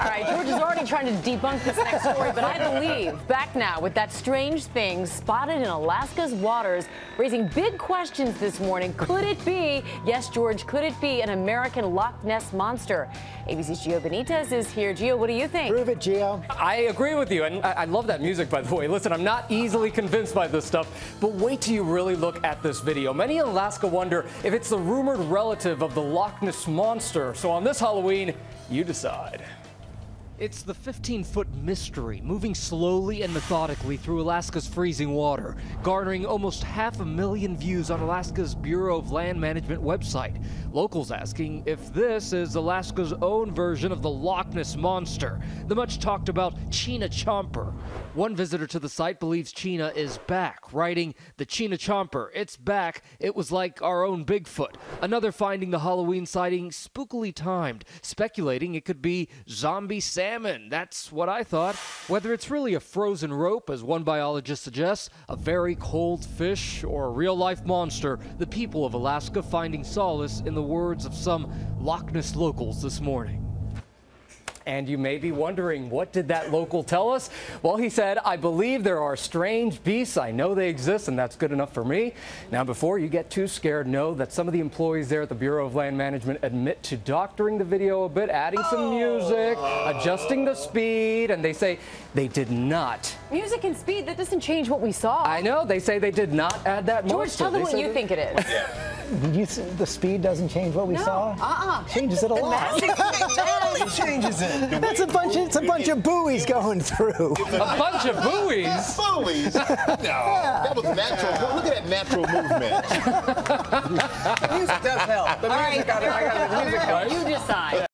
All right, George is already trying to debunk this next story, but I believe back now with that strange thing spotted in Alaska's waters, raising big questions this morning. Could it be, yes, George, could it be an American Loch Ness monster? ABC's Gio Benitez is here. Gio, what do you think? Prove it, Gio. I agree with you, and I, I love that music, by the way. Listen, I'm not easily convinced by this stuff, but wait till you really look at this video. Many in Alaska wonder if it's the rumored relative of the Loch Ness monster. So on this Halloween, you decide. It's the 15 foot mystery moving slowly and methodically through Alaska's freezing water, garnering almost half a million views on Alaska's Bureau of Land Management website. Locals asking if this is Alaska's own version of the Loch Ness Monster, the much talked about Chena Chomper. One visitor to the site believes Chena is back, writing, The Chena Chomper, it's back. It was like our own Bigfoot. Another finding the Halloween sighting spookily timed, speculating it could be zombie salmon. That's what I thought. Whether it's really a frozen rope, as one biologist suggests, a very cold fish, or a real life monster, the people of Alaska finding solace in the words of some Loch Ness locals this morning. And you may be wondering, what did that local tell us? Well, he said, I believe there are strange beasts. I know they exist, and that's good enough for me. Now, before you get too scared, know that some of the employees there at the Bureau of Land Management admit to doctoring the video a bit, adding some oh. music, adjusting the speed, and they say they did not. Music and speed, that doesn't change what we saw. I know, they say they did not add that George, monster. tell them They what you they- think it is. You, s- the speed doesn't change what we No, saw. uh-uh. Changes it a lot. Totally changes it. The That's a bunch. Of, it's a bunch of buoys going through. A bunch of buoys. Buoys. No, that was natural. Look at that natural movement. The music does help. The music, I got, it. I got the music helps. You decide.